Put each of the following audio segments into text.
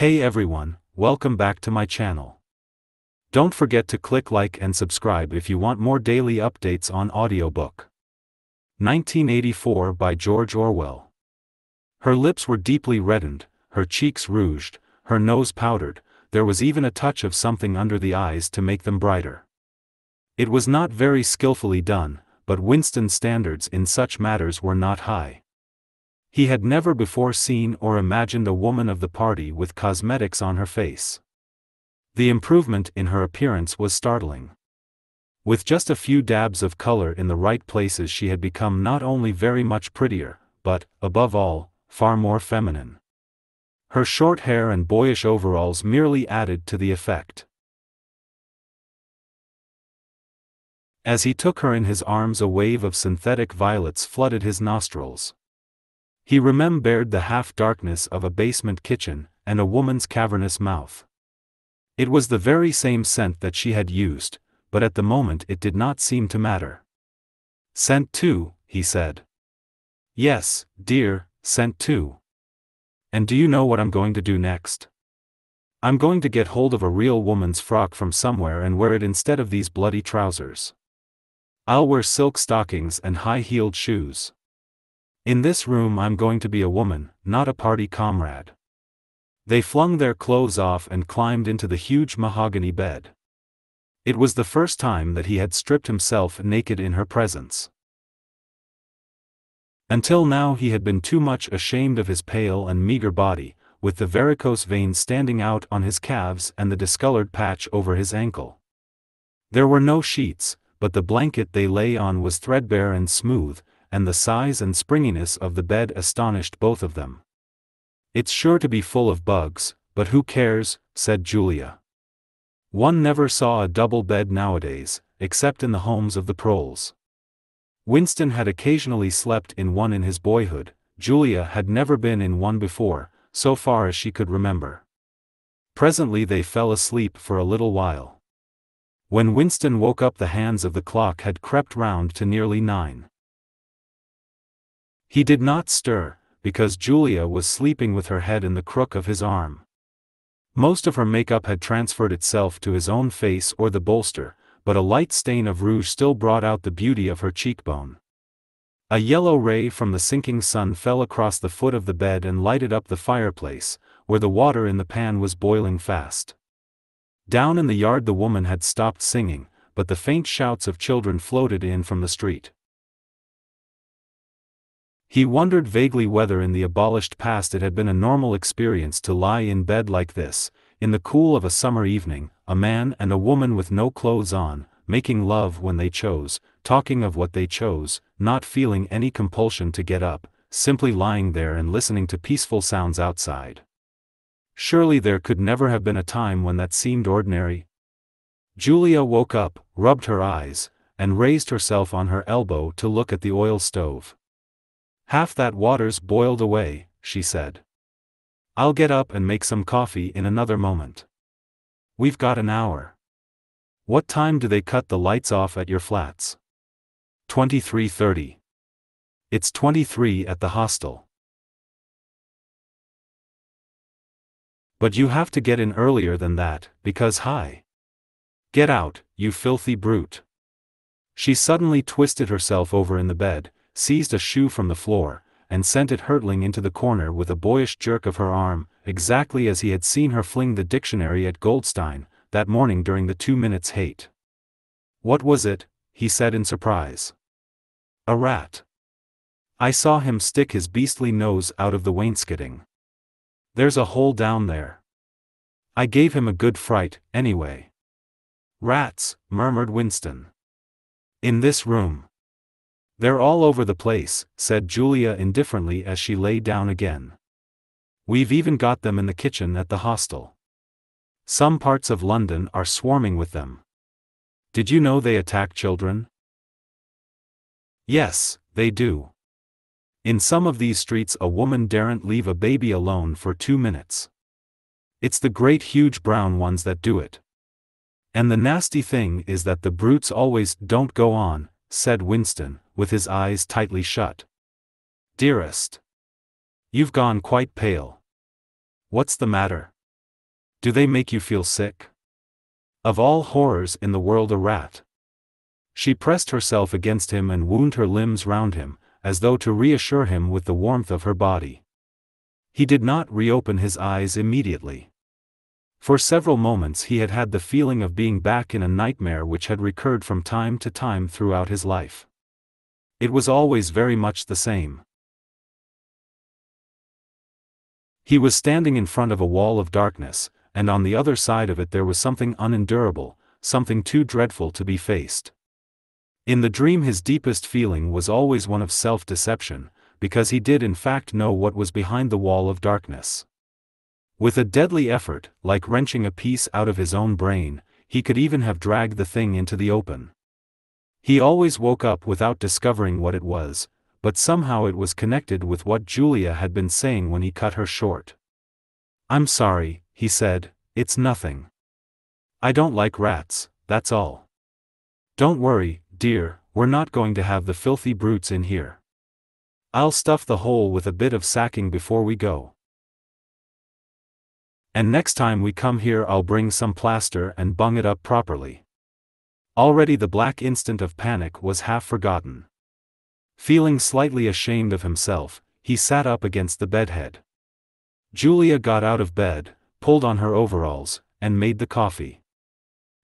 Hey everyone, welcome back to my channel. Don't forget to click like and subscribe if you want more daily updates on audiobook. 1984 by George Orwell. Her lips were deeply reddened, her cheeks rouged, her nose powdered, there was even a touch of something under the eyes to make them brighter. It was not very skillfully done, but Winston's standards in such matters were not high. He had never before seen or imagined a woman of the party with cosmetics on her face. The improvement in her appearance was startling. With just a few dabs of color in the right places she had become not only very much prettier, but, above all, far more feminine. Her short hair and boyish overalls merely added to the effect. As he took her in his arms a wave of synthetic violets flooded his nostrils. He remembered the half-darkness of a basement kitchen, and a woman's cavernous mouth. It was the very same scent that she had used, but at the moment it did not seem to matter. Scent too, he said. Yes, dear, scent too. And do you know what I'm going to do next? I'm going to get hold of a real woman's frock from somewhere and wear it instead of these bloody trousers. I'll wear silk stockings and high-heeled shoes. In this room I'm going to be a woman, not a party comrade. They flung their clothes off and climbed into the huge mahogany bed. It was the first time that he had stripped himself naked in her presence. Until now he had been too much ashamed of his pale and meager body, with the varicose veins standing out on his calves and the discolored patch over his ankle. There were no sheets, but the blanket they lay on was threadbare and smooth, and the size and springiness of the bed astonished both of them. It's sure to be full of bugs, but who cares, said Julia. One never saw a double bed nowadays, except in the homes of the proles. Winston had occasionally slept in one in his boyhood, Julia had never been in one before, so far as she could remember. Presently they fell asleep for a little while. When Winston woke up the hands of the clock had crept round to nearly nine. He did not stir, because Julia was sleeping with her head in the crook of his arm. Most of her makeup had transferred itself to his own face or the bolster, but a light stain of rouge still brought out the beauty of her cheekbone. A yellow ray from the sinking sun fell across the foot of the bed and lighted up the fireplace, where the water in the pan was boiling fast. Down in the yard the woman had stopped singing, but the faint shouts of children floated in from the street. He wondered vaguely whether in the abolished past it had been a normal experience to lie in bed like this, in the cool of a summer evening, a man and a woman with no clothes on, making love when they chose, talking of what they chose, not feeling any compulsion to get up, simply lying there and listening to peaceful sounds outside. Surely there could never have been a time when that seemed ordinary. Julia woke up, rubbed her eyes, and raised herself on her elbow to look at the oil stove. Half that water's boiled away, she said. I'll get up and make some coffee in another moment. We've got an hour. What time do they cut the lights off at your flats? 23:30. It's 23 at the hostel. But you have to get in earlier than that, because hi. Get out, you filthy brute. She suddenly twisted herself over in the bed, seized a shoe from the floor, and sent it hurtling into the corner with a boyish jerk of her arm, exactly as he had seen her fling the dictionary at Goldstein, that morning during the two minutes hate. What was it? he said in surprise. A rat. I saw him stick his beastly nose out of the wainscoting. There's a hole down there. I gave him a good fright, anyway. Rats, murmured Winston. In this room. They're all over the place, said Julia indifferently as she lay down again. We've even got them in the kitchen at the hostel. Some parts of London are swarming with them. Did you know they attack children? Yes, they do. In some of these streets a woman daren't leave a baby alone for two minutes. It's the great huge brown ones that do it. And the nasty thing is that the brutes always don't go on, said Winston, with his eyes tightly shut. Dearest. You've gone quite pale. What's the matter? Do they make you feel sick? Of all horrors in the world a rat. She pressed herself against him and wound her limbs round him, as though to reassure him with the warmth of her body. He did not reopen his eyes immediately. For several moments he had had the feeling of being back in a nightmare which had recurred from time to time throughout his life. It was always very much the same. He was standing in front of a wall of darkness, and on the other side of it there was something unendurable, something too dreadful to be faced. In the dream his deepest feeling was always one of self-deception, because he did in fact know what was behind the wall of darkness. With a deadly effort, like wrenching a piece out of his own brain, he could even have dragged the thing into the open. He always woke up without discovering what it was, but somehow it was connected with what Julia had been saying when he cut her short. I'm sorry, he said, it's nothing. I don't like rats, that's all. Don't worry, dear, we're not going to have the filthy brutes in here. I'll stuff the hole with a bit of sacking before we go. And next time we come here I'll bring some plaster and bung it up properly. Already the black instant of panic was half forgotten. Feeling slightly ashamed of himself, he sat up against the bedhead. Julia got out of bed, pulled on her overalls, and made the coffee.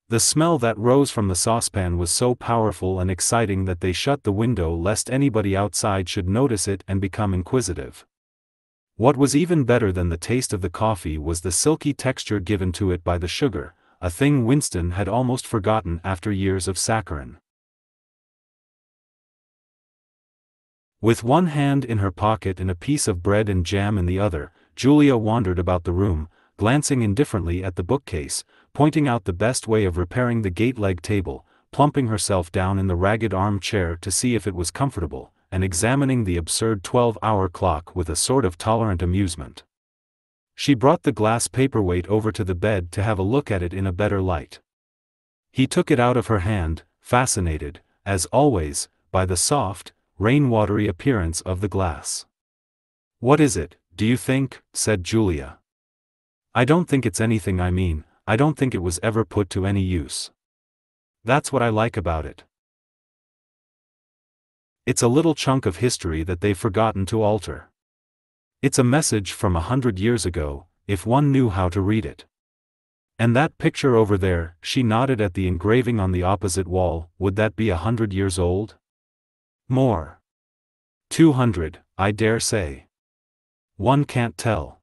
The smell that rose from the saucepan was so powerful and exciting that they shut the window lest anybody outside should notice it and become inquisitive. What was even better than the taste of the coffee was the silky texture given to it by the sugar, a thing Winston had almost forgotten after years of saccharin. With one hand in her pocket and a piece of bread and jam in the other, Julia wandered about the room, glancing indifferently at the bookcase, pointing out the best way of repairing the gate leg table, plumping herself down in the ragged armchair to see if it was comfortable, and examining the absurd 12-hour clock with a sort of tolerant amusement. She brought the glass paperweight over to the bed to have a look at it in a better light. He took it out of her hand, fascinated, as always, by the soft, rainwatery appearance of the glass. What is it, do you think? said Julia. I don't think it's anything I mean, I don't think it was ever put to any use. That's what I like about it. It's a little chunk of history that they've forgotten to alter. It's a message from a hundred years ago, if one knew how to read it. And that picture over there, she nodded at the engraving on the opposite wall, would that be a hundred years old? More. Two hundred, I dare say. One can't tell.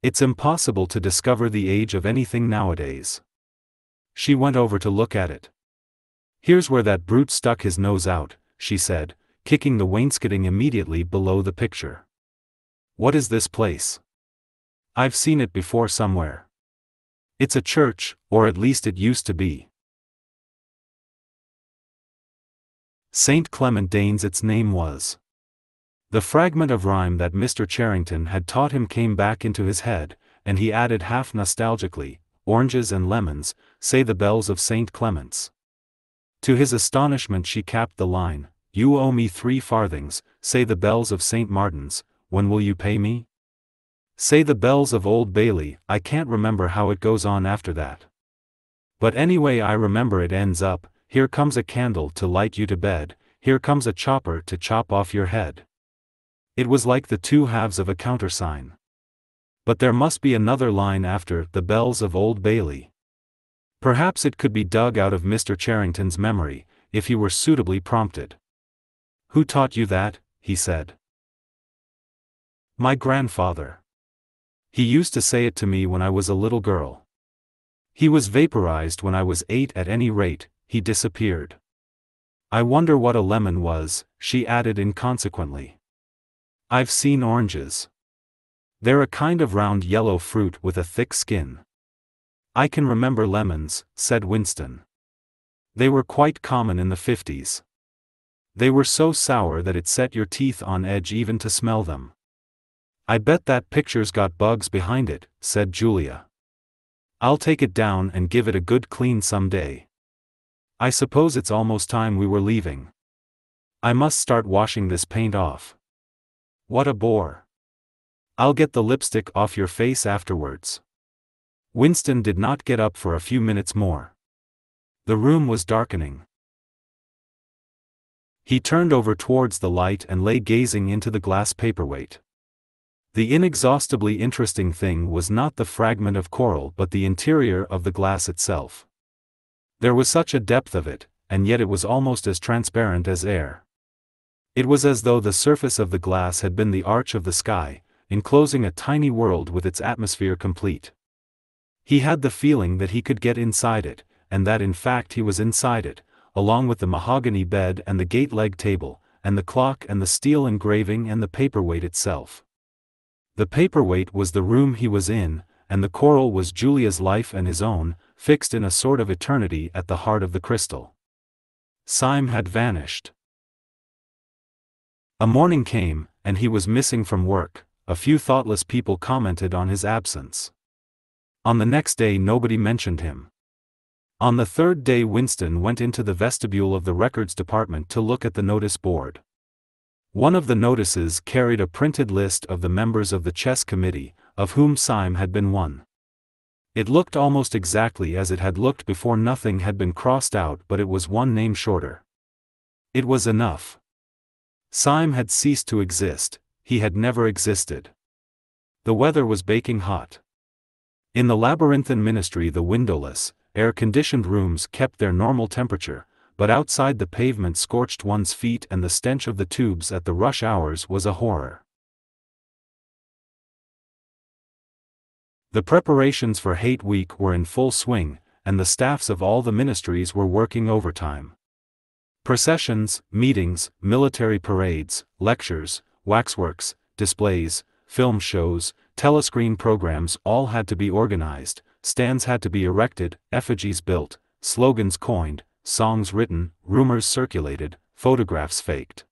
It's impossible to discover the age of anything nowadays. She went over to look at it. Here's where that brute stuck his nose out, she said, kicking the wainscoting immediately below the picture. What is this place? I've seen it before somewhere. It's a church, or at least it used to be. Saint Clement Danes its name was. The fragment of rhyme that Mr. Charrington had taught him came back into his head, and he added half nostalgically, oranges and lemons, say the bells of Saint Clement's. To his astonishment she capped the line, You owe me three farthings, say the bells of St. Martin's, when will you pay me? Say the bells of Old Bailey, I can't remember how it goes on after that. But anyway I remember it ends up, here comes a candle to light you to bed, here comes a chopper to chop off your head. It was like the two halves of a countersign. But there must be another line after the bells of Old Bailey. Perhaps it could be dug out of Mr. Charrington's memory, if he were suitably prompted. Who taught you that? he said. My grandfather. He used to say it to me when I was a little girl. He was vaporized when I was eight at any rate, he disappeared. I wonder what a lemon was, she added inconsequently. I've seen oranges. They're a kind of round yellow fruit with a thick skin. I can remember lemons, said Winston. They were quite common in the 50s. They were so sour that it set your teeth on edge even to smell them. I bet that picture's got bugs behind it, said Julia. I'll take it down and give it a good clean some day. I suppose it's almost time we were leaving. I must start washing this paint off. What a bore. I'll get the lipstick off your face afterwards. Winston did not get up for a few minutes more. The room was darkening. He turned over towards the light and lay gazing into the glass paperweight. The inexhaustibly interesting thing was not the fragment of coral but the interior of the glass itself. There was such a depth of it, and yet it was almost as transparent as air. It was as though the surface of the glass had been the arch of the sky, enclosing a tiny world with its atmosphere complete. He had the feeling that he could get inside it, and that in fact he was inside it, along with the mahogany bed and the gate leg table, and the clock and the steel engraving and the paperweight itself. The paperweight was the room he was in, and the coral was Julia's life and his own, fixed in a sort of eternity at the heart of the crystal. Syme had vanished. A morning came, and he was missing from work, a few thoughtless people commented on his absence. On the next day nobody mentioned him. On the third day Winston went into the vestibule of the records department to look at the notice board. One of the notices carried a printed list of the members of the chess committee, of whom Syme had been one. It looked almost exactly as it had looked before nothing had been crossed out but it was one name shorter. It was enough. Syme had ceased to exist, he had never existed. The weather was baking hot. In the labyrinthine ministry the windowless, air-conditioned rooms kept their normal temperature, but outside the pavement scorched one's feet and the stench of the tubes at the rush hours was a horror. The preparations for Hate Week were in full swing, and the staffs of all the ministries were working overtime. Processions, meetings, military parades, lectures, waxworks, displays, film shows, telescreen programs all had to be organized, stands had to be erected, effigies built, slogans coined, songs written, rumors circulated, photographs faked.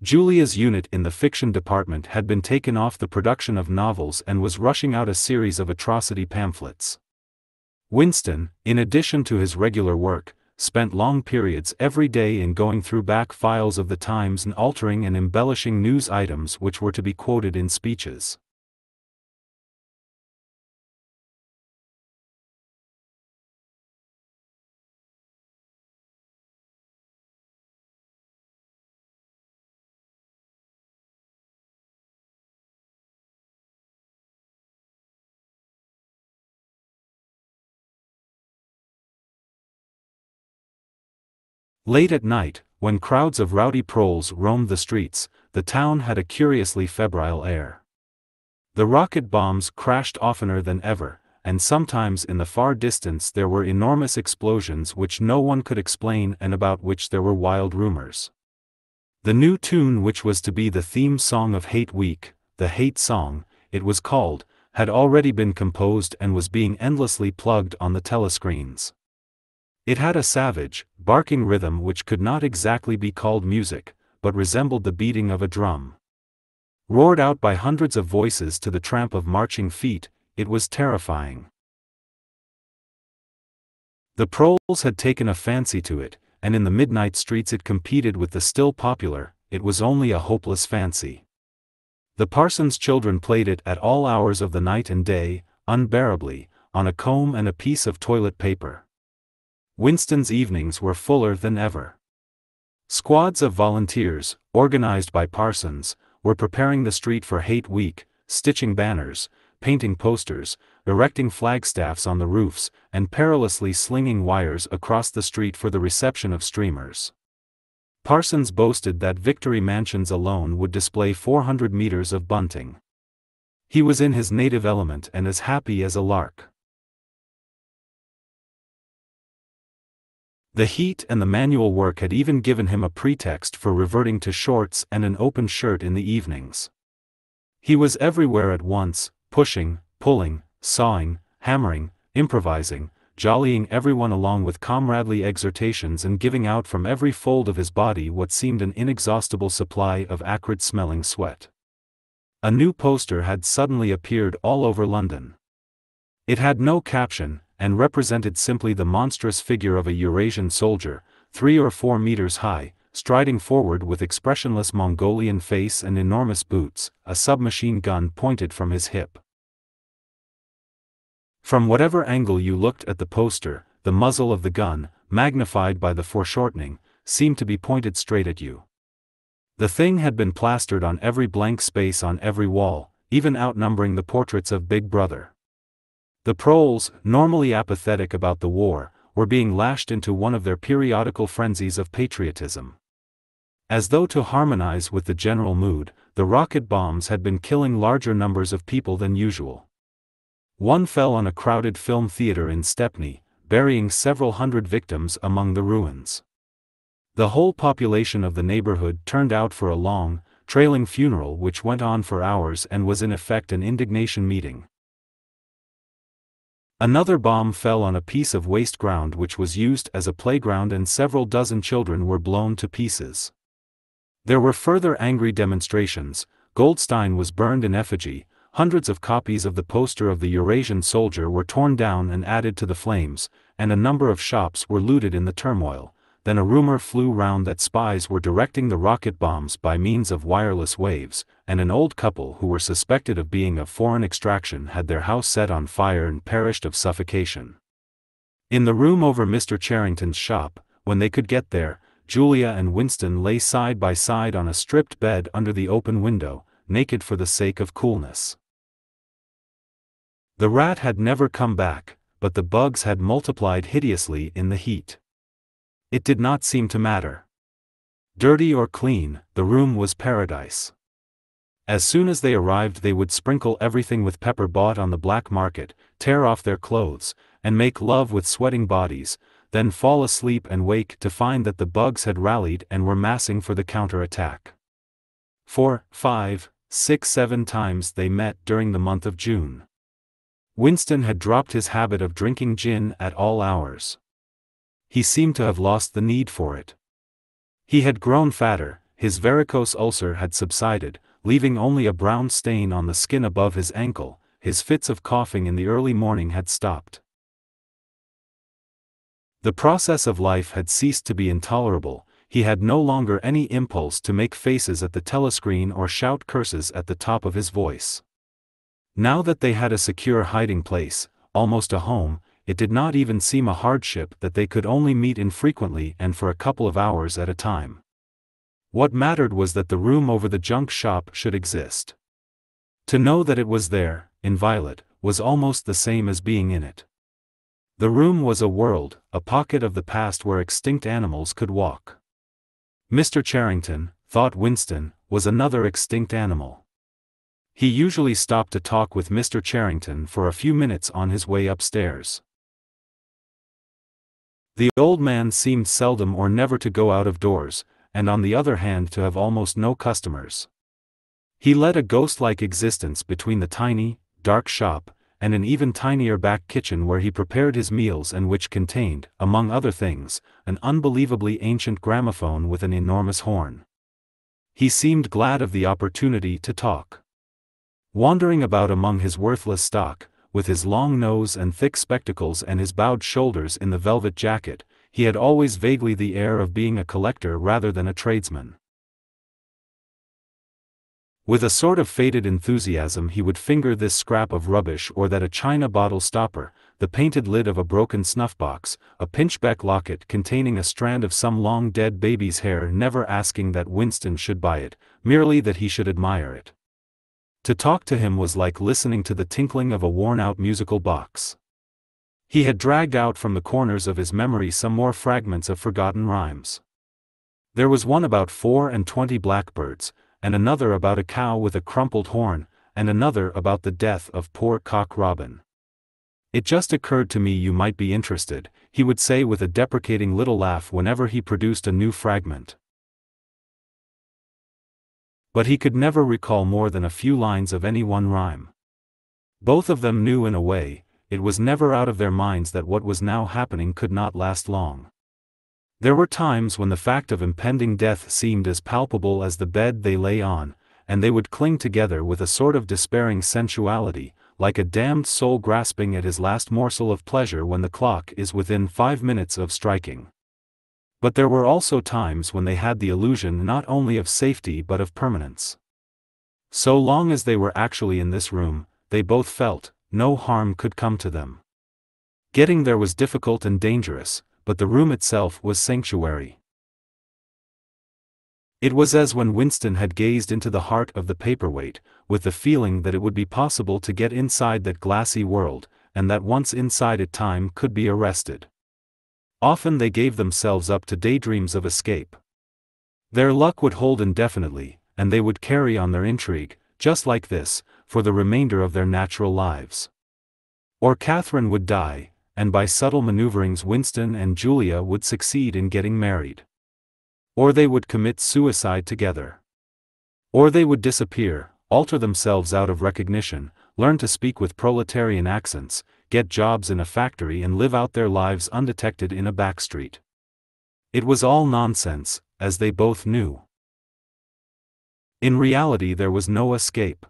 Julia's unit in the fiction department had been taken off the production of novels and was rushing out a series of atrocity pamphlets. Winston, in addition to his regular work, spent long periods every day in going through back files of the Times and altering and embellishing news items which were to be quoted in speeches. Late at night, when crowds of rowdy proles roamed the streets, the town had a curiously febrile air. The rocket bombs crashed oftener than ever, and sometimes in the far distance there were enormous explosions which no one could explain and about which there were wild rumors. The new tune which was to be the theme song of Hate Week, the Hate Song, it was called, had already been composed and was being endlessly plugged on the telescreens. It had a savage, barking rhythm which could not exactly be called music, but resembled the beating of a drum. Roared out by hundreds of voices to the tramp of marching feet, it was terrifying. The proles had taken a fancy to it, and in the midnight streets it competed with the still popular, it was only a hopeless fancy. The Parsons' children played it at all hours of the night and day, unbearably, on a comb and a piece of toilet paper. Winston's evenings were fuller than ever. Squads of volunteers, organized by Parsons, were preparing the street for Hate Week, stitching banners, painting posters, erecting flagstaffs on the roofs, and perilously slinging wires across the street for the reception of streamers. Parsons boasted that Victory Mansions alone would display 400 meters of bunting. He was in his native element and as happy as a lark. The heat and the manual work had even given him a pretext for reverting to shorts and an open shirt in the evenings. He was everywhere at once, pushing, pulling, sawing, hammering, improvising, jollying everyone along with comradely exhortations and giving out from every fold of his body what seemed an inexhaustible supply of acrid-smelling sweat. A new poster had suddenly appeared all over London. It had no caption, and represented simply the monstrous figure of a Eurasian soldier, three or four meters high, striding forward with expressionless Mongolian face and enormous boots, a submachine gun pointed from his hip. From whatever angle you looked at the poster, the muzzle of the gun, magnified by the foreshortening, seemed to be pointed straight at you. The thing had been plastered on every blank space on every wall, even outnumbering the portraits of Big Brother. The proles, normally apathetic about the war, were being lashed into one of their periodical frenzies of patriotism. As though to harmonize with the general mood, the rocket bombs had been killing larger numbers of people than usual. One fell on a crowded film theater in Stepney, burying several hundred victims among the ruins. The whole population of the neighborhood turned out for a long, trailing funeral which went on for hours and was in effect an indignation meeting. Another bomb fell on a piece of waste ground which was used as a playground and several dozen children were blown to pieces. There were further angry demonstrations, Goldstein was burned in effigy, hundreds of copies of the poster of the Eurasian soldier were torn down and added to the flames, and a number of shops were looted in the turmoil, then a rumor flew round that spies were directing the rocket bombs by means of wireless waves, and an old couple who were suspected of being of foreign extraction had their house set on fire and perished of suffocation. In the room over Mr. Charrington's shop, when they could get there, Julia and Winston lay side by side on a stripped bed under the open window, naked for the sake of coolness. The rat had never come back, but the bugs had multiplied hideously in the heat. It did not seem to matter. Dirty or clean, the room was paradise. As soon as they arrived, they would sprinkle everything with pepper bought on the black market, tear off their clothes, and make love with sweating bodies, then fall asleep and wake to find that the bugs had rallied and were massing for the counter-attack. Four, five, six, seven times they met during the month of June. Winston had dropped his habit of drinking gin at all hours he seemed to have lost the need for it. He had grown fatter, his varicose ulcer had subsided, leaving only a brown stain on the skin above his ankle, his fits of coughing in the early morning had stopped. The process of life had ceased to be intolerable, he had no longer any impulse to make faces at the telescreen or shout curses at the top of his voice. Now that they had a secure hiding place, almost a home, it did not even seem a hardship that they could only meet infrequently and for a couple of hours at a time. What mattered was that the room over the junk shop should exist. To know that it was there, in Violet, was almost the same as being in it. The room was a world, a pocket of the past where extinct animals could walk. Mr. Charrington, thought Winston, was another extinct animal. He usually stopped to talk with Mr. Charrington for a few minutes on his way upstairs. The old man seemed seldom or never to go out of doors, and on the other hand to have almost no customers. He led a ghost-like existence between the tiny, dark shop, and an even tinier back kitchen where he prepared his meals and which contained, among other things, an unbelievably ancient gramophone with an enormous horn. He seemed glad of the opportunity to talk. Wandering about among his worthless stock, with his long nose and thick spectacles and his bowed shoulders in the velvet jacket, he had always vaguely the air of being a collector rather than a tradesman. With a sort of faded enthusiasm he would finger this scrap of rubbish or that a china bottle stopper, the painted lid of a broken snuff-box, a pinchbeck locket containing a strand of some long-dead baby's hair never asking that Winston should buy it, merely that he should admire it. To talk to him was like listening to the tinkling of a worn-out musical box. He had dragged out from the corners of his memory some more fragments of forgotten rhymes. There was one about four and twenty blackbirds, and another about a cow with a crumpled horn, and another about the death of poor Cock Robin. It just occurred to me you might be interested, he would say with a deprecating little laugh whenever he produced a new fragment but he could never recall more than a few lines of any one rhyme. Both of them knew in a way, it was never out of their minds that what was now happening could not last long. There were times when the fact of impending death seemed as palpable as the bed they lay on, and they would cling together with a sort of despairing sensuality, like a damned soul grasping at his last morsel of pleasure when the clock is within five minutes of striking. But there were also times when they had the illusion not only of safety but of permanence. So long as they were actually in this room, they both felt, no harm could come to them. Getting there was difficult and dangerous, but the room itself was sanctuary. It was as when Winston had gazed into the heart of the paperweight, with the feeling that it would be possible to get inside that glassy world, and that once inside it time could be arrested. Often they gave themselves up to daydreams of escape. Their luck would hold indefinitely, and they would carry on their intrigue, just like this, for the remainder of their natural lives. Or Catherine would die, and by subtle maneuverings Winston and Julia would succeed in getting married. Or they would commit suicide together. Or they would disappear, alter themselves out of recognition, learn to speak with proletarian accents, get jobs in a factory and live out their lives undetected in a backstreet. It was all nonsense, as they both knew. In reality there was no escape.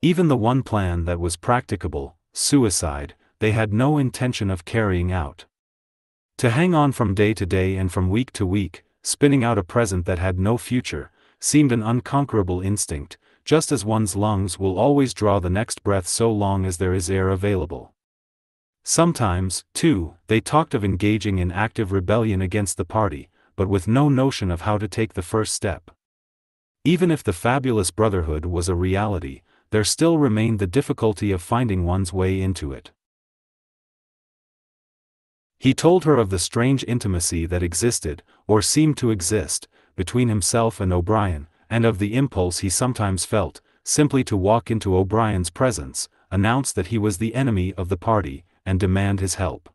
Even the one plan that was practicable, suicide, they had no intention of carrying out. To hang on from day to day and from week to week, spinning out a present that had no future, seemed an unconquerable instinct, just as one's lungs will always draw the next breath so long as there is air available. Sometimes, too, they talked of engaging in active rebellion against the party, but with no notion of how to take the first step. Even if the fabulous brotherhood was a reality, there still remained the difficulty of finding one's way into it. He told her of the strange intimacy that existed, or seemed to exist, between himself and O'Brien, and of the impulse he sometimes felt, simply to walk into O'Brien's presence, announce that he was the enemy of the party, and demand his help.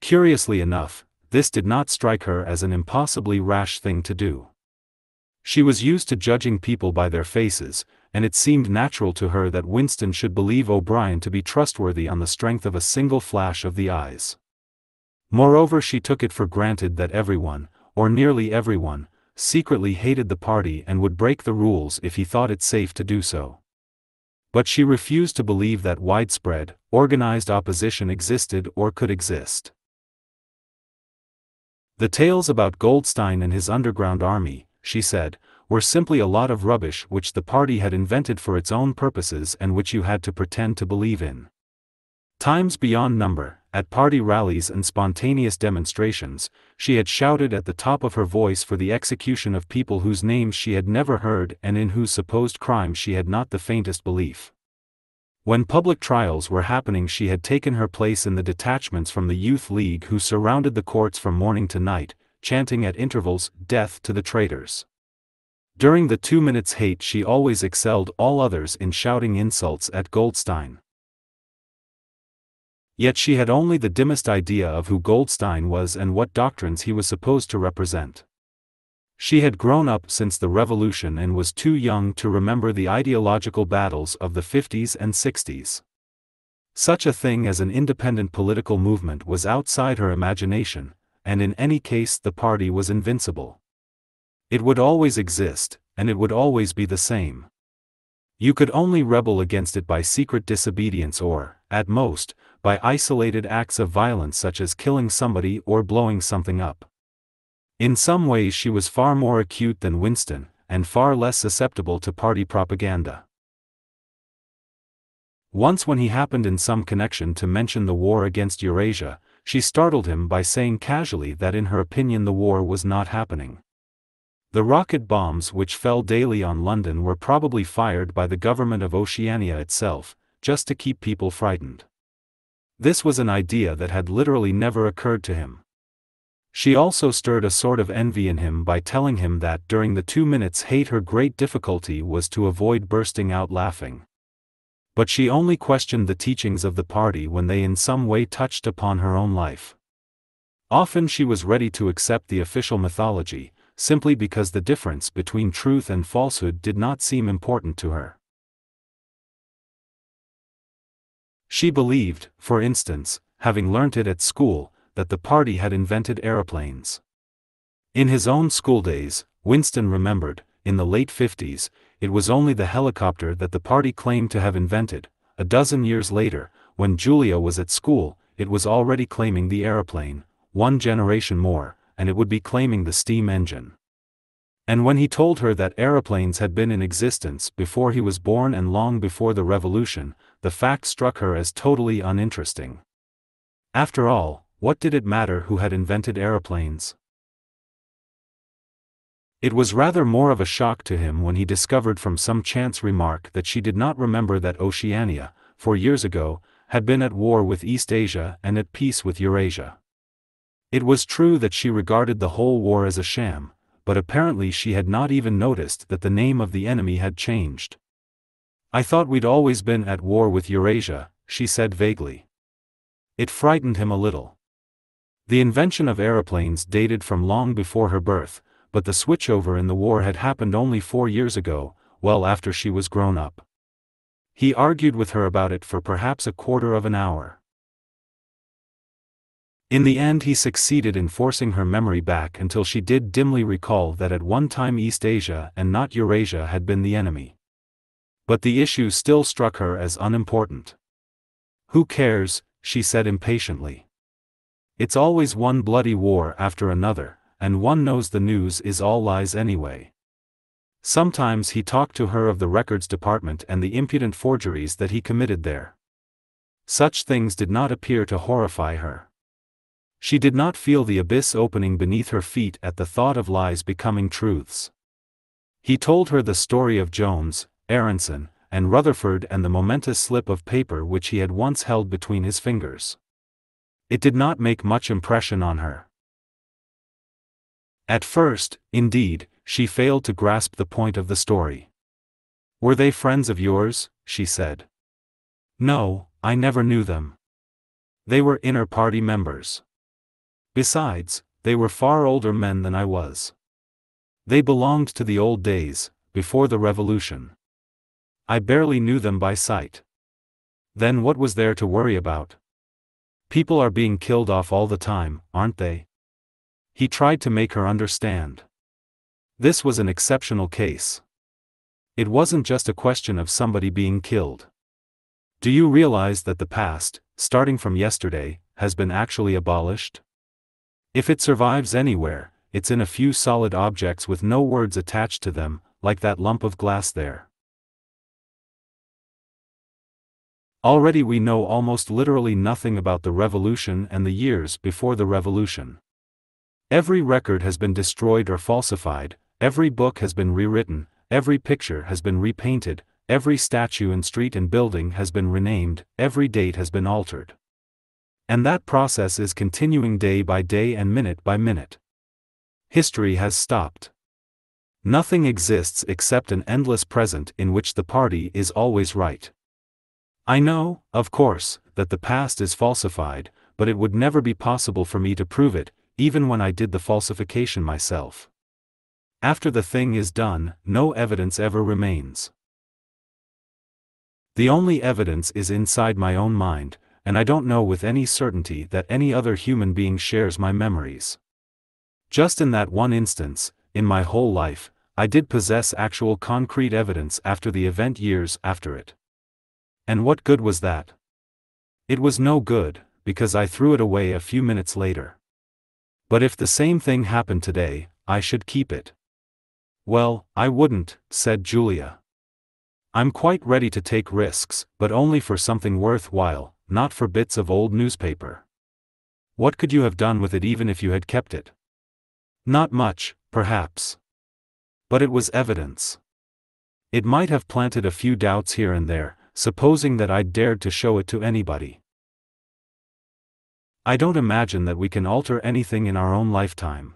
Curiously enough, this did not strike her as an impossibly rash thing to do. She was used to judging people by their faces, and it seemed natural to her that Winston should believe O'Brien to be trustworthy on the strength of a single flash of the eyes. Moreover she took it for granted that everyone, or nearly everyone, secretly hated the party and would break the rules if he thought it safe to do so. But she refused to believe that widespread, organized opposition existed or could exist. The tales about Goldstein and his underground army, she said, were simply a lot of rubbish which the party had invented for its own purposes and which you had to pretend to believe in. Times beyond number, at party rallies and spontaneous demonstrations, she had shouted at the top of her voice for the execution of people whose names she had never heard and in whose supposed crimes she had not the faintest belief. When public trials were happening she had taken her place in the detachments from the Youth League who surrounded the courts from morning to night, chanting at intervals, death to the traitors. During the two minutes hate she always excelled all others in shouting insults at Goldstein. Yet she had only the dimmest idea of who Goldstein was and what doctrines he was supposed to represent. She had grown up since the revolution and was too young to remember the ideological battles of the 50s and 60s. Such a thing as an independent political movement was outside her imagination, and in any case the party was invincible. It would always exist, and it would always be the same. You could only rebel against it by secret disobedience or, at most, by isolated acts of violence such as killing somebody or blowing something up. In some ways she was far more acute than Winston, and far less susceptible to party propaganda. Once when he happened in some connection to mention the war against Eurasia, she startled him by saying casually that in her opinion the war was not happening. The rocket bombs which fell daily on London were probably fired by the government of Oceania itself, just to keep people frightened. This was an idea that had literally never occurred to him. She also stirred a sort of envy in him by telling him that during the two minutes hate her great difficulty was to avoid bursting out laughing. But she only questioned the teachings of the party when they in some way touched upon her own life. Often she was ready to accept the official mythology, simply because the difference between truth and falsehood did not seem important to her. She believed, for instance, having learnt it at school, that the party had invented aeroplanes. In his own schooldays, Winston remembered, in the late 50s, it was only the helicopter that the party claimed to have invented. A dozen years later, when Julia was at school, it was already claiming the aeroplane, one generation more, and it would be claiming the steam engine. And when he told her that aeroplanes had been in existence before he was born and long before the revolution, the fact struck her as totally uninteresting. After all, what did it matter who had invented aeroplanes? It was rather more of a shock to him when he discovered from some chance remark that she did not remember that Oceania, four years ago, had been at war with Eastasia and at peace with Eurasia. It was true that she regarded the whole war as a sham, but apparently she had not even noticed that the name of the enemy had changed. I thought we'd always been at war with Eurasia, she said vaguely. It frightened him a little. The invention of aeroplanes dated from long before her birth, but the switchover in the war had happened only four years ago, well after she was grown up. He argued with her about it for perhaps a quarter of an hour. In the end he succeeded in forcing her memory back until she did dimly recall that at one time Eastasia and not Eurasia had been the enemy. But the issue still struck her as unimportant. Who cares, she said impatiently. It's always one bloody war after another, and one knows the news is all lies anyway. Sometimes he talked to her of the records department and the impudent forgeries that he committed there. Such things did not appear to horrify her. She did not feel the abyss opening beneath her feet at the thought of lies becoming truths. He told her the story of Jones, Aronson, and Rutherford and the momentous slip of paper which he had once held between his fingers. It did not make much impression on her. At first, indeed, she failed to grasp the point of the story. Were they friends of yours? she said. No, I never knew them. They were inner party members. Besides, they were far older men than I was. They belonged to the old days, before the revolution. I barely knew them by sight. Then what was there to worry about? People are being killed off all the time, aren't they? He tried to make her understand. This was an exceptional case. It wasn't just a question of somebody being killed. Do you realize that the past, starting from yesterday, has been actually abolished? If it survives anywhere, it's in a few solid objects with no words attached to them, like that lump of glass there. Already we know almost literally nothing about the revolution and the years before the revolution. Every record has been destroyed or falsified, every book has been rewritten, every picture has been repainted, every statue and street and building has been renamed, every date has been altered. And that process is continuing day by day and minute by minute. History has stopped. Nothing exists except an endless present in which the party is always right. I know, of course, that the past is falsified, but it would never be possible for me to prove it, even when I did the falsification myself. After the thing is done, no evidence ever remains. The only evidence is inside my own mind, and I don't know with any certainty that any other human being shares my memories. Just in that one instance, in my whole life, I did possess actual concrete evidence after the event years after it. And what good was that? It was no good, because I threw it away a few minutes later. But if the same thing happened today, I should keep it. Well, I wouldn't, said Julia. I'm quite ready to take risks, but only for something worthwhile, not for bits of old newspaper. What could you have done with it even if you had kept it? Not much, perhaps. But it was evidence. It might have planted a few doubts here and there, supposing that I'd dared to show it to anybody. I don't imagine that we can alter anything in our own lifetime.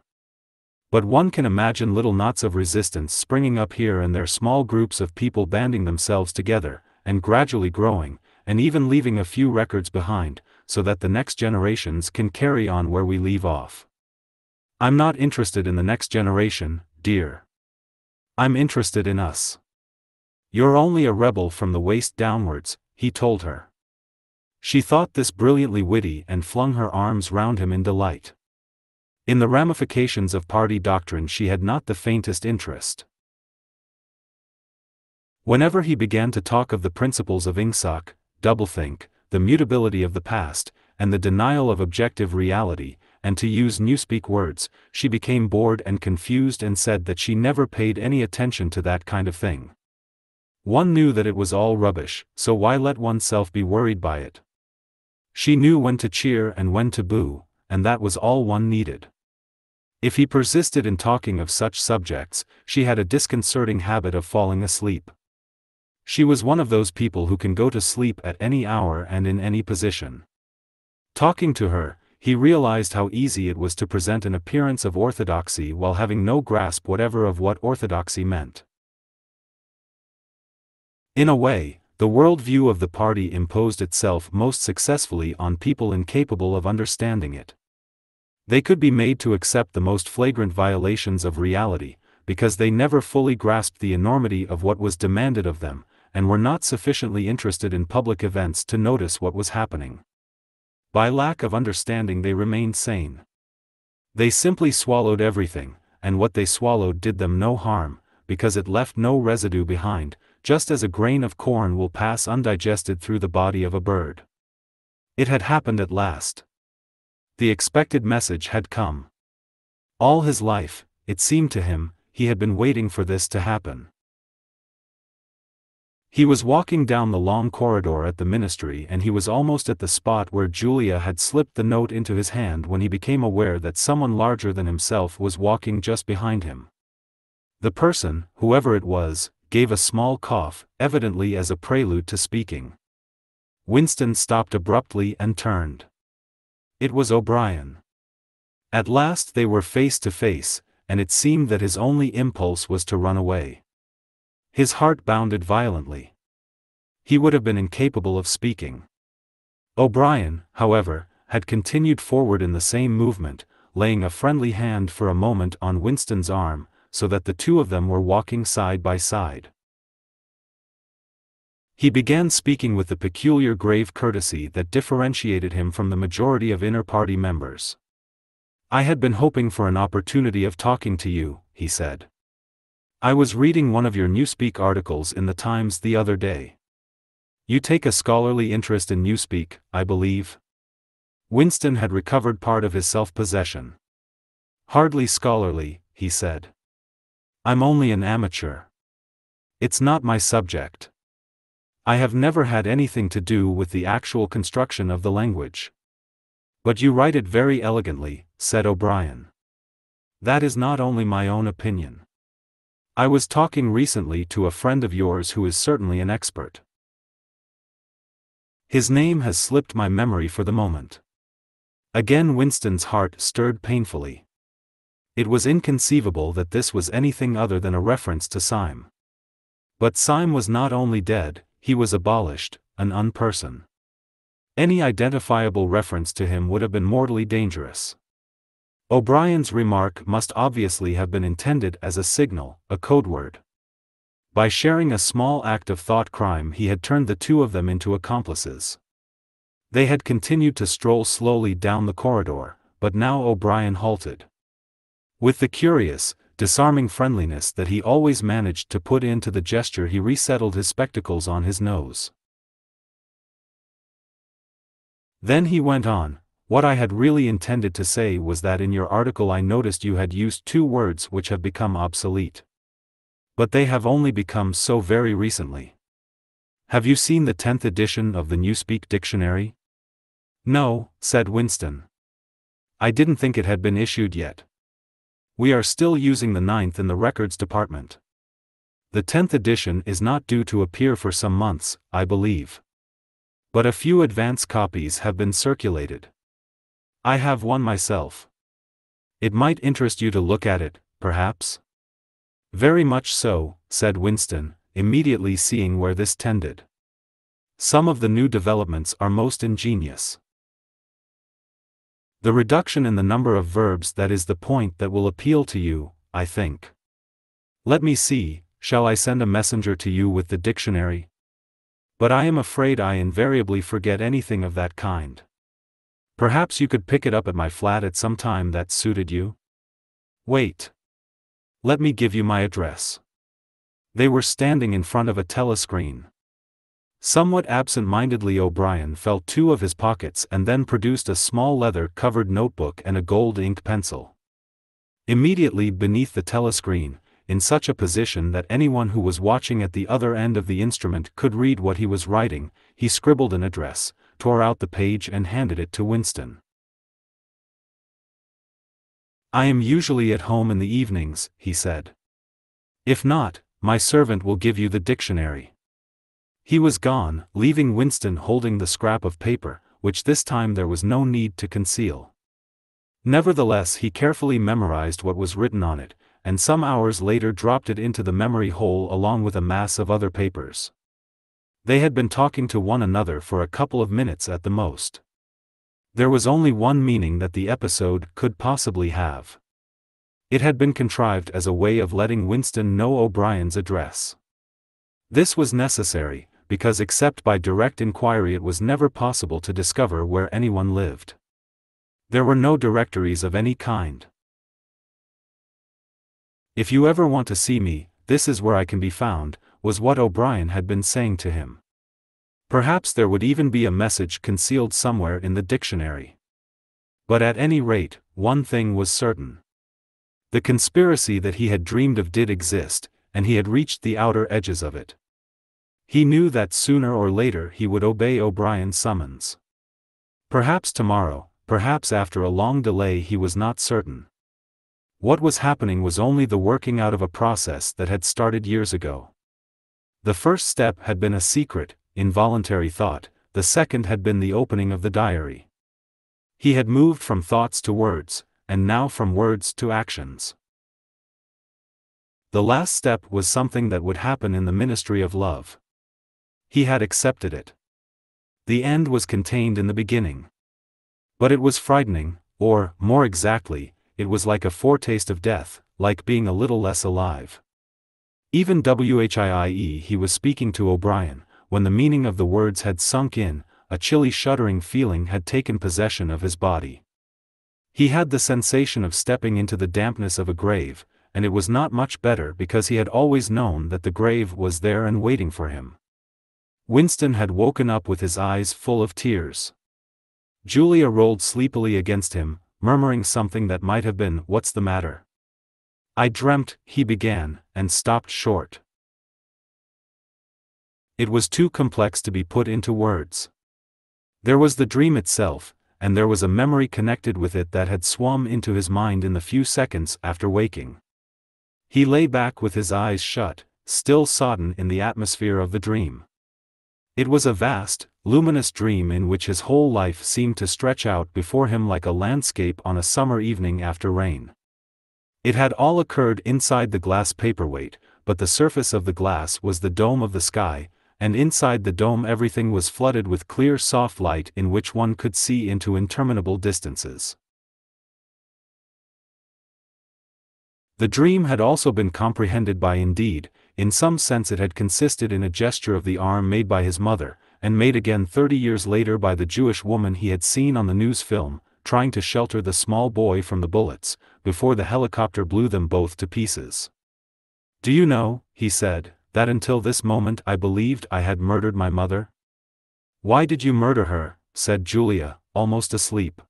But one can imagine little knots of resistance springing up here and there, small groups of people banding themselves together, and gradually growing, and even leaving a few records behind, so that the next generations can carry on where we leave off. I'm not interested in the next generation, dear. I'm interested in us. You're only a rebel from the waist downwards, he told her. She thought this brilliantly witty and flung her arms round him in delight. In the ramifications of party doctrine she had not the faintest interest. Whenever he began to talk of the principles of Ingsoc, doublethink, the mutability of the past, and the denial of objective reality, and to use newspeak words, she became bored and confused and said that she never paid any attention to that kind of thing. One knew that it was all rubbish, so why let oneself be worried by it? She knew when to cheer and when to boo, and that was all one needed. If he persisted in talking of such subjects, she had a disconcerting habit of falling asleep. She was one of those people who can go to sleep at any hour and in any position. Talking to her, he realized how easy it was to present an appearance of orthodoxy while having no grasp whatever of what orthodoxy meant. In a way, the worldview of the party imposed itself most successfully on people incapable of understanding it. They could be made to accept the most flagrant violations of reality, because they never fully grasped the enormity of what was demanded of them, and were not sufficiently interested in public events to notice what was happening. By lack of understanding they remained sane. They simply swallowed everything, and what they swallowed did them no harm, because it left no residue behind, just as a grain of corn will pass undigested through the body of a bird. It had happened at last. The expected message had come. All his life, it seemed to him, he had been waiting for this to happen. He was walking down the long corridor at the ministry and he was almost at the spot where Julia had slipped the note into his hand when he became aware that someone larger than himself was walking just behind him. The person, whoever it was, gave a small cough, evidently as a prelude to speaking. Winston stopped abruptly and turned. It was O'Brien. At last they were face to face, and it seemed that his only impulse was to run away. His heart bounded violently. He would have been incapable of speaking. O'Brien, however, had continued forward in the same movement, laying a friendly hand for a moment on Winston's arm, so that the two of them were walking side by side. He began speaking with the peculiar grave courtesy that differentiated him from the majority of inner party members. I had been hoping for an opportunity of talking to you, he said. I was reading one of your Newspeak articles in the Times the other day. You take a scholarly interest in Newspeak, I believe? Winston had recovered part of his self possession. Hardly scholarly, he said. I'm only an amateur. It's not my subject. I have never had anything to do with the actual construction of the language. But you write it very elegantly, said O'Brien. That is not only my own opinion. I was talking recently to a friend of yours who is certainly an expert. His name has slipped my memory for the moment. Again Winston's heart stirred painfully. It was inconceivable that this was anything other than a reference to Syme. But Syme was not only dead, he was abolished, an unperson. Any identifiable reference to him would have been mortally dangerous. O'Brien's remark must obviously have been intended as a signal, a code word. By sharing a small act of thought crime he had turned the two of them into accomplices. They had continued to stroll slowly down the corridor, but now O'Brien halted. With the curious, disarming friendliness that he always managed to put into the gesture he resettled his spectacles on his nose. Then he went on, what I had really intended to say was that in your article I noticed you had used two words which have become obsolete. But they have only become so very recently. Have you seen the 10th edition of the Newspeak Dictionary? No, said Winston. I didn't think it had been issued yet. We are still using the ninth in the records department. The 10th edition is not due to appear for some months, I believe. But a few advance copies have been circulated. I have one myself. It might interest you to look at it, perhaps? Very much so, said Winston, immediately seeing where this tended. Some of the new developments are most ingenious. The reduction in the number of verbs that is the point that will appeal to you, I think. Let me see, shall I send a messenger to you with the dictionary? But I am afraid I invariably forget anything of that kind. Perhaps you could pick it up at my flat at some time that suited you? Wait. Let me give you my address. They were standing in front of a telescreen. Somewhat absent-mindedly O'Brien felt two of his pockets and then produced a small leather-covered notebook and a gold ink pencil. Immediately beneath the telescreen, in such a position that anyone who was watching at the other end of the instrument could read what he was writing, he scribbled an address, tore out the page and handed it to Winston. I am usually at home in the evenings, he said. If not, my servant will give you the dictionary. He was gone, leaving Winston holding the scrap of paper, which this time there was no need to conceal. Nevertheless, he carefully memorized what was written on it, and some hours later dropped it into the memory hole along with a mass of other papers. They had been talking to one another for a couple of minutes at the most. There was only one meaning that the episode could possibly have. It had been contrived as a way of letting Winston know O'Brien's address. This was necessary, because except by direct inquiry it was never possible to discover where anyone lived. There were no directories of any kind. If you ever want to see me, this is where I can be found, was what O'Brien had been saying to him. Perhaps there would even be a message concealed somewhere in the dictionary. But at any rate, one thing was certain. The conspiracy that he had dreamed of did exist, and he had reached the outer edges of it. He knew that sooner or later he would obey O'Brien's summons. Perhaps tomorrow, perhaps after a long delay he was not certain. What was happening was only the working out of a process that had started years ago. The first step had been a secret, involuntary thought, the second had been the opening of the diary. He had moved from thoughts to words, and now from words to actions. The last step was something that would happen in the ministry of love. He had accepted it. The end was contained in the beginning. But it was frightening, or, more exactly, it was like a foretaste of death, like being a little less alive. Even WHIIE he was speaking to O'Brien, when the meaning of the words had sunk in, a chilly shuddering feeling had taken possession of his body. He had the sensation of stepping into the dampness of a grave, and it was not much better because he had always known that the grave was there and waiting for him. Winston had woken up with his eyes full of tears. Julia rolled sleepily against him, murmuring something that might have been, What's the matter? I dreamt, he began, and stopped short. It was too complex to be put into words. There was the dream itself, and there was a memory connected with it that had swum into his mind in the few seconds after waking. He lay back with his eyes shut, still sodden in the atmosphere of the dream. It was a vast, luminous dream in which his whole life seemed to stretch out before him like a landscape on a summer evening after rain. It had all occurred inside the glass paperweight, but the surface of the glass was the dome of the sky, and inside the dome everything was flooded with clear soft light in which one could see into interminable distances. The dream had also been comprehended by Indeed, in some sense it had consisted in a gesture of the arm made by his mother, and made again thirty years later by the Jewish woman he had seen on the news film, trying to shelter the small boy from the bullets, before the helicopter blew them both to pieces. Do you know, he said, that until this moment I believed I had murdered my mother? Why did you murder her? said Julia, almost asleep.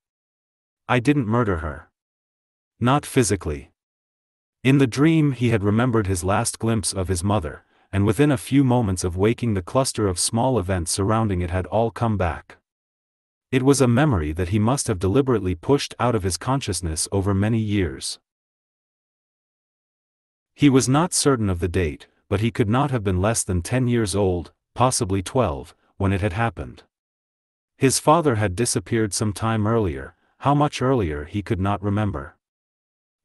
I didn't murder her. Not physically. In the dream he had remembered his last glimpse of his mother, and within a few moments of waking the cluster of small events surrounding it had all come back. It was a memory that he must have deliberately pushed out of his consciousness over many years. He was not certain of the date, but he could not have been less than ten years old, possibly twelve, when it had happened. His father had disappeared some time earlier, how much earlier he could not remember.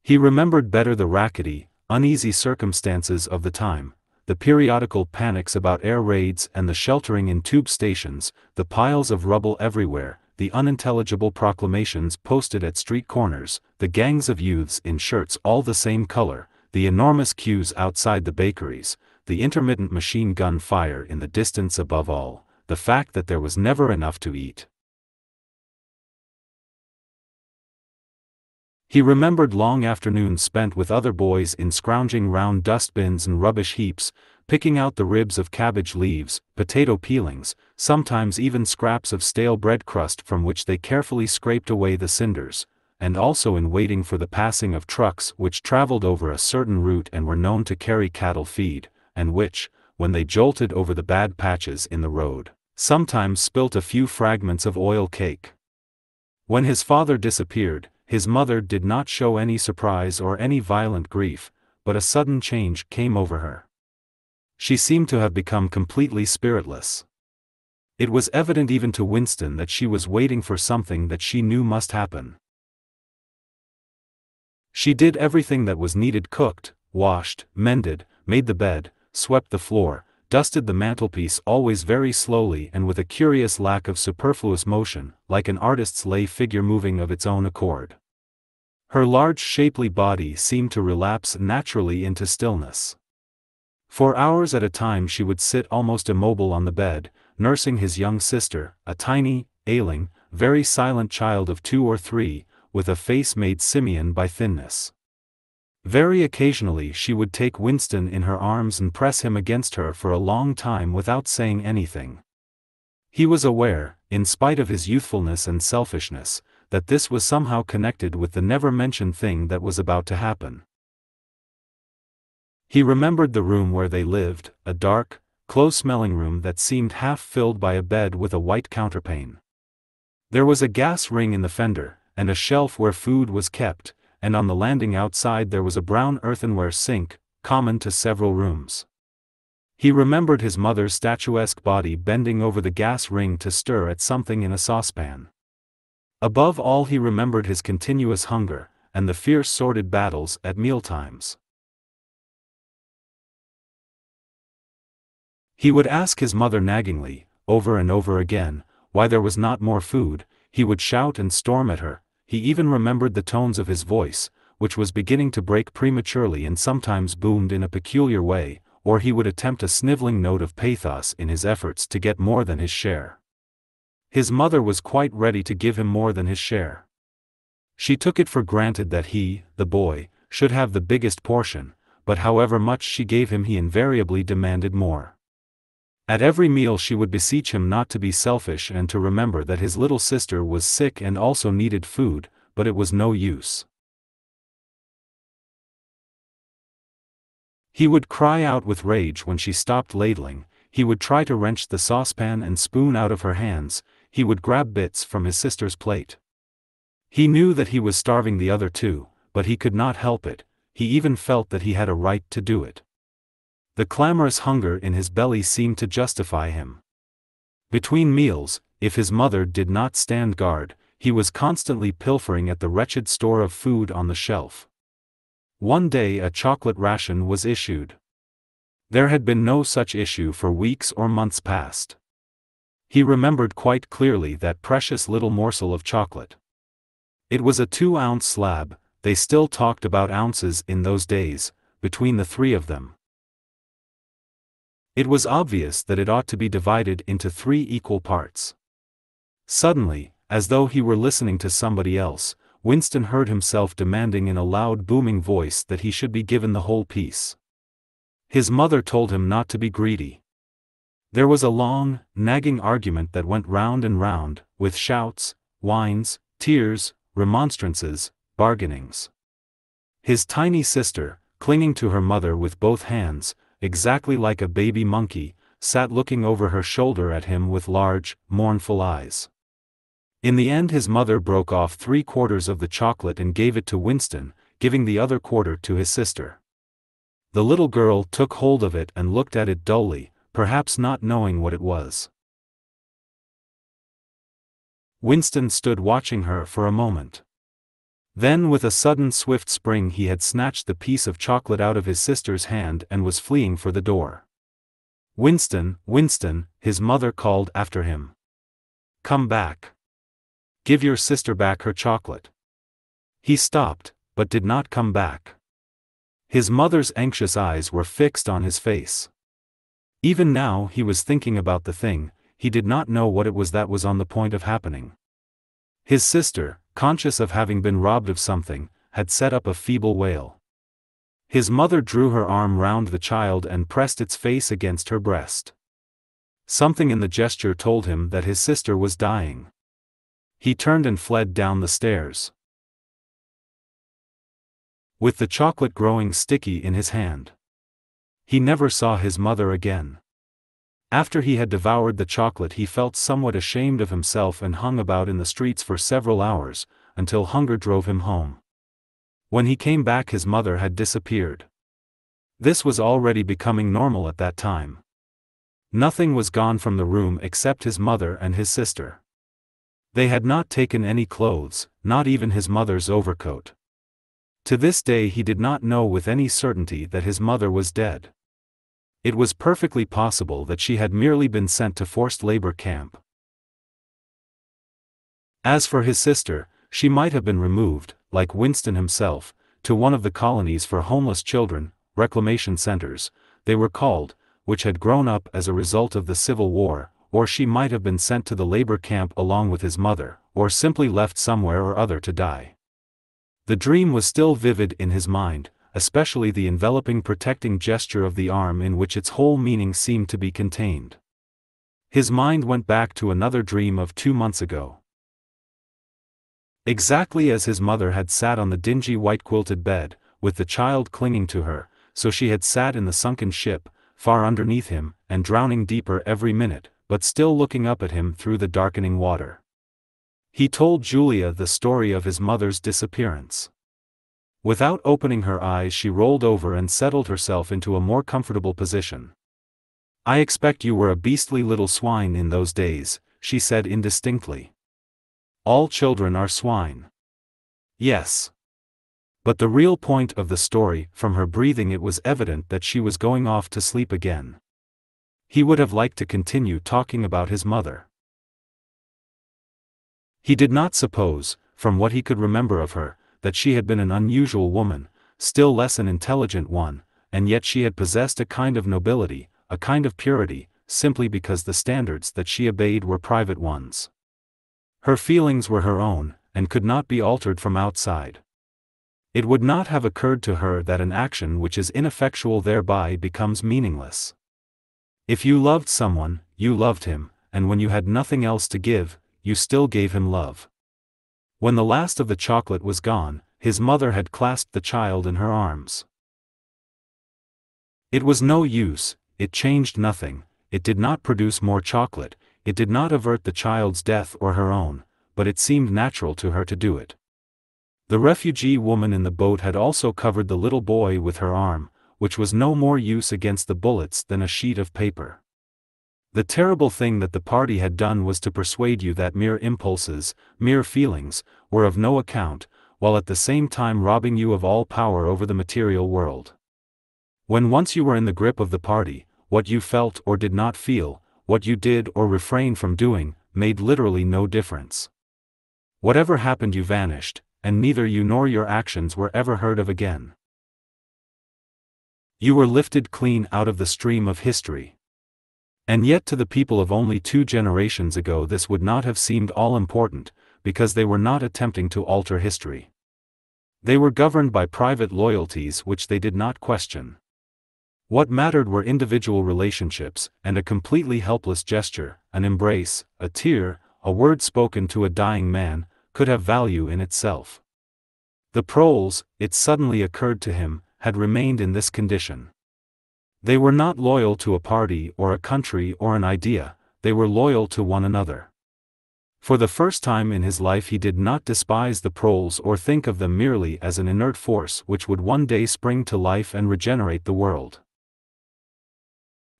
He remembered better the rackety, uneasy circumstances of the time, the periodical panics about air raids and the sheltering in tube stations, the piles of rubble everywhere, the unintelligible proclamations posted at street corners, the gangs of youths in shirts all the same color, the enormous queues outside the bakeries, the intermittent machine gun fire in the distance above all, the fact that there was never enough to eat. He remembered long afternoons spent with other boys in scrounging round dustbins and rubbish heaps, picking out the ribs of cabbage leaves, potato peelings, sometimes even scraps of stale bread crust from which they carefully scraped away the cinders, and also in waiting for the passing of trucks which traveled over a certain route and were known to carry cattle feed, and which, when they jolted over the bad patches in the road, sometimes spilt a few fragments of oil cake. When his father disappeared, his mother did not show any surprise or any violent grief, but a sudden change came over her. She seemed to have become completely spiritless. It was evident even to Winston that she was waiting for something that she knew must happen. She did everything that was needed cooked, washed, mended, made the bed, swept the floor, dusted the mantelpiece always very slowly and with a curious lack of superfluous motion, like an artist's lay figure moving of its own accord. Her large shapely body seemed to relapse naturally into stillness. For hours at a time she would sit almost immobile on the bed, nursing his young sister, a tiny, ailing, very silent child of two or three, with a face made simian by thinness. Very occasionally she would take Winston in her arms and press him against her for a long time without saying anything. He was aware, in spite of his youthfulness and selfishness, that this was somehow connected with the never-mentioned thing that was about to happen. He remembered the room where they lived, a dark, close-smelling room that seemed half filled by a bed with a white counterpane. There was a gas ring in the fender, and a shelf where food was kept, and on the landing outside there was a brown earthenware sink, common to several rooms. He remembered his mother's statuesque body bending over the gas ring to stir at something in a saucepan. Above all he remembered his continuous hunger, and the fierce sordid battles at mealtimes. He would ask his mother naggingly, over and over again, why there was not more food, he would shout and storm at her, he even remembered the tones of his voice, which was beginning to break prematurely and sometimes boomed in a peculiar way, or he would attempt a sniveling note of pathos in his efforts to get more than his share. His mother was quite ready to give him more than his share. She took it for granted that he, the boy, should have the biggest portion, but however much she gave him he invariably demanded more. At every meal she would beseech him not to be selfish and to remember that his little sister was sick and also needed food, but it was no use. He would cry out with rage when she stopped ladling, he would try to wrench the saucepan and spoon out of her hands, he would grab bits from his sister's plate. He knew that he was starving the other two, but he could not help it, he even felt that he had a right to do it. The clamorous hunger in his belly seemed to justify him. Between meals, if his mother did not stand guard, he was constantly pilfering at the wretched store of food on the shelf. One day a chocolate ration was issued. There had been no such issue for weeks or months past. He remembered quite clearly that precious little morsel of chocolate. It was a two-ounce slab, they still talked about ounces in those days, between the three of them. It was obvious that it ought to be divided into three equal parts. Suddenly, as though he were listening to somebody else, Winston heard himself demanding in a loud booming voice that he should be given the whole piece. His mother told him not to be greedy. There was a long, nagging argument that went round and round, with shouts, whines, tears, remonstrances, bargainings. His tiny sister, clinging to her mother with both hands, exactly like a baby monkey, sat looking over her shoulder at him with large, mournful eyes. In the end his mother broke off three quarters of the chocolate and gave it to Winston, giving the other quarter to his sister. The little girl took hold of it and looked at it dully, perhaps not knowing what it was. Winston stood watching her for a moment. Then with a sudden swift spring he had snatched the piece of chocolate out of his sister's hand and was fleeing for the door. Winston, Winston, his mother called after him. Come back. Give your sister back her chocolate. He stopped, but did not come back. His mother's anxious eyes were fixed on his face. Even now he was thinking about the thing, he did not know what it was that was on the point of happening. His sister, conscious of having been robbed of something, had set up a feeble wail. His mother drew her arm round the child and pressed its face against her breast. Something in the gesture told him that his sister was dying. He turned and fled down the stairs. with the chocolate growing sticky in his hand. He never saw his mother again. After he had devoured the chocolate he felt somewhat ashamed of himself and hung about in the streets for several hours, until hunger drove him home. When he came back his mother had disappeared. This was already becoming normal at that time. Nothing was gone from the room except his mother and his sister. They had not taken any clothes, not even his mother's overcoat. To this day he did not know with any certainty that his mother was dead. It was perfectly possible that she had merely been sent to forced labor camp. As for his sister, she might have been removed, like Winston himself, to one of the colonies for homeless children, reclamation centers, they were called, which had grown up as a result of the Civil War, or she might have been sent to the labor camp along with his mother, or simply left somewhere or other to die. The dream was still vivid in his mind, especially the enveloping protecting gesture of the arm in which its whole meaning seemed to be contained. His mind went back to another dream of two months ago. Exactly as his mother had sat on the dingy white quilted bed, with the child clinging to her, so she had sat in the sunken ship, far underneath him, and drowning deeper every minute, but still looking up at him through the darkening water. He told Julia the story of his mother's disappearance. Without opening her eyes she rolled over and settled herself into a more comfortable position. I expect you were a beastly little swine in those days, she said indistinctly. All children are swine. Yes. But the real point of the story, from her breathing it was evident that she was going off to sleep again. He would have liked to continue talking about his mother. He did not suppose, from what he could remember of her, that she had been an unusual woman, still less an intelligent one, and yet she had possessed a kind of nobility, a kind of purity, simply because the standards that she obeyed were private ones. Her feelings were her own, and could not be altered from outside. It would not have occurred to her that an action which is ineffectual thereby becomes meaningless. If you loved someone, you loved him, and when you had nothing else to give, you still gave him love. When the last of the chocolate was gone, his mother had clasped the child in her arms. It was no use, it changed nothing, it did not produce more chocolate, it did not avert the child's death or her own, but it seemed natural to her to do it. The refugee woman in the boat had also covered the little boy with her arm, which was no more use against the bullets than a sheet of paper. The terrible thing that the party had done was to persuade you that mere impulses, mere feelings, were of no account, while at the same time robbing you of all power over the material world. When once you were in the grip of the party, what you felt or did not feel, what you did or refrained from doing, made literally no difference. Whatever happened you vanished, and neither you nor your actions were ever heard of again. You were lifted clean out of the stream of history. And yet to the people of only two generations ago this would not have seemed all important, because they were not attempting to alter history. They were governed by private loyalties which they did not question. What mattered were individual relationships, and a completely helpless gesture, an embrace, a tear, a word spoken to a dying man, could have value in itself. The proles, it suddenly occurred to him, had remained in this condition. They were not loyal to a party or a country or an idea, they were loyal to one another. For the first time in his life he did not despise the proles or think of them merely as an inert force which would one day spring to life and regenerate the world.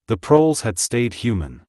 The proles had stayed human.